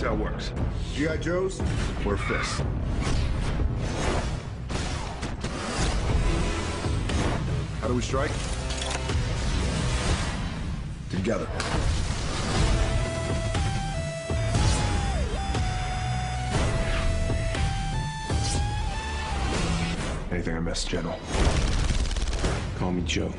Here's how it works. G.I. Joes, we're fists. How do we strike? Together. Anything I missed, General? Call me Joe.